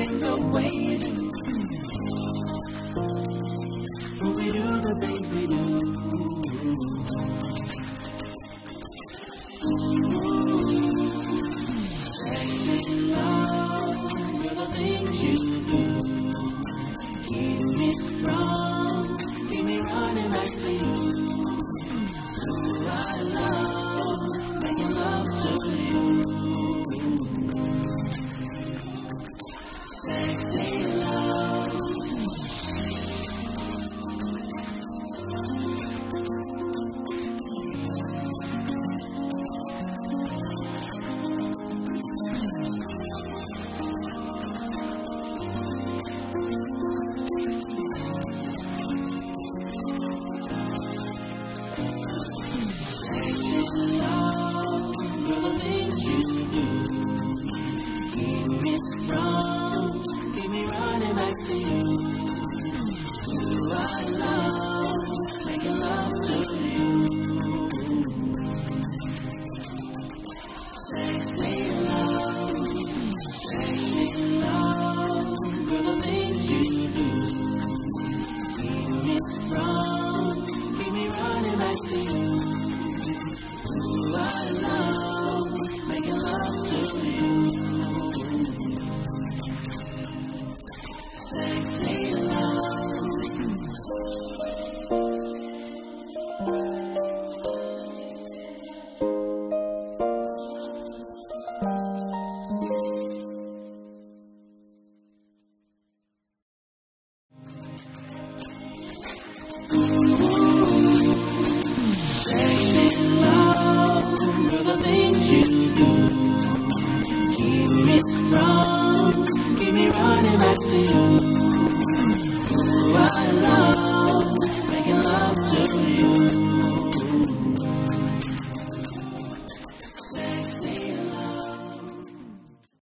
The a way to making love, making love to you. Sexy love, sexy love, girl, the things you do. Keep me strong, keep me running back to you. wrong. Keep me running back to you.